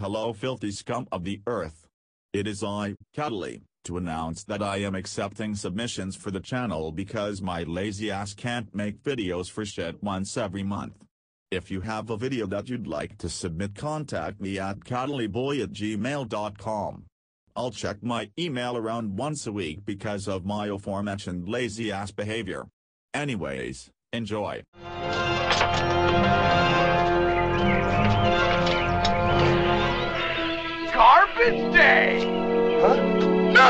Hello filthy scum of the earth. It is I, Catley, to announce that I am accepting submissions for the channel because my lazy ass can't make videos for shit once every month. If you have a video that you'd like to submit contact me at catleyboi at gmail.com. I'll check my email around once a week because of my aforementioned lazy ass behavior. Anyways, enjoy. Stupid Day! Huh? No!